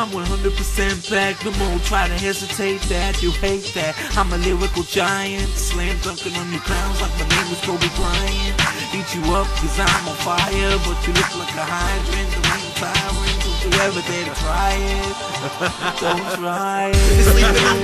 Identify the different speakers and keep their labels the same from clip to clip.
Speaker 1: I'm 100% back. The more try to hesitate that you hate that. I'm a lyrical giant, slam dunking on your clowns like my name was Kobe Bryant. Beat you up cause I'm on fire, but you look like a hydrant. The ring tyrant, don't you ever dare to try it. don't try it.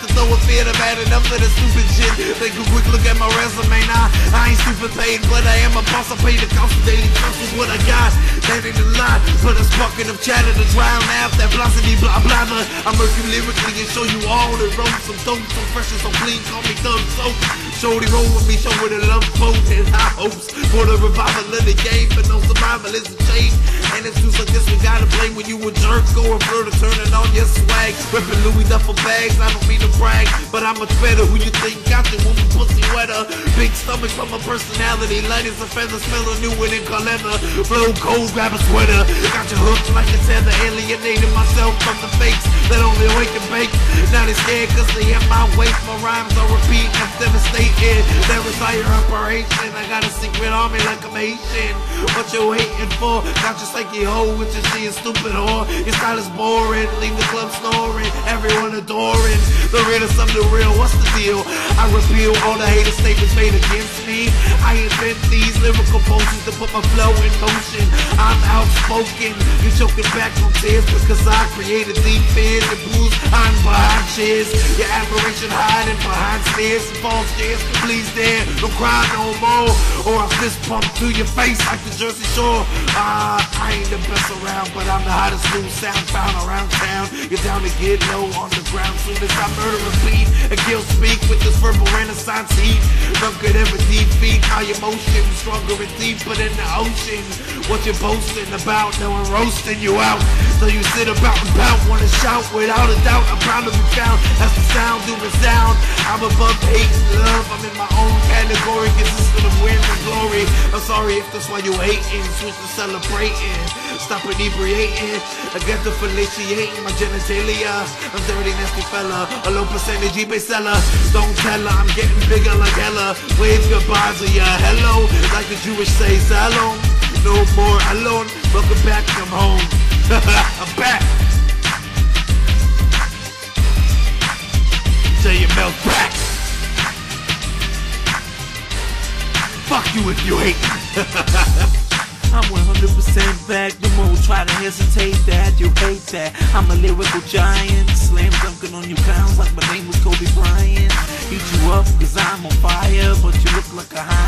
Speaker 2: To throw a fit I've had enough of the stupid shit. Take a quick look at my resume. Nah, I ain't stupid paid But I am a boss. I pay the cost of daily trust is what I got. That ain't a lie But a sparking of chatter to drown out That blossity blah blah blah. I murk you lyrically and show you all the ropes Some dope, some fresh and some clean Call me Dove soap. Shorty roll with me, show with a love boat and high hopes. For the revival of the game, but no survival is a change. And it's just like this, we gotta play when you a jerk, going further, turning on your swag, ripping Louis duffel bags. I don't mean to brag, but I'm much better. Who you think got the woman pussy wetter? Big stomach from a personality, light as a feather, smell a new one in Calenda. Blow cold, grab a sweater. Got you hooked like a tether, alienating myself from the fakes that only wake and bake. Now they scared cause they in my way. My rhymes are repeat and devastating. There is fire operation. I got a secret army like I'm Haitian. What you waiting for? Got your psyche hoe with your a stupid whore. Your style is boring. Leave the club snoring. Everyone adoring. The real is something real. What's the deal? I repeal all the hater statements made against me. I invent these lyrical potions to put my flow in motion. I'm outspoken. You're choking back on tears because I created deep fears and blues. I'm behind cheers. Your admiration hiding behind sneers and false tears. Please dare, don't cry no more. Or I'll fist pump to your face like the Jersey Shore. Ah, I ain't the best around, but I'm the hottest new sound found around town. You're down to get low on the ground. Soon as I murder a beat and kill speak with this verbal renaissance heat. None could ever defeat my emotion. Stronger and deeper than the ocean. What you boasting about? No one roasting you out. So you sit about and bout, wanna shout without a doubt. I'm proud to be found. That's the sound do resound. I'm above hate and love. I'm in my own I'm sorry if that's why you hating. Switch to celebrating. Stop inebriating. I get the feliciating my genitalia. I'm dirty, nasty fella. A low percentage eBay seller. Don't tell her I'm getting bigger like hella. Wave goodbye to ya. Hello, like the Jewish say, Salom. No more alone. Welcome back, I'm home. I'm back. Tell your mouth back. Fuck you if you hate.
Speaker 1: I'm 100% back. The more try to hesitate that you hate that. I'm a lyrical giant, slam dunking on your clowns like my name was Kobe Bryant. Eat you up cause I'm on fire, but you look like a hydrant.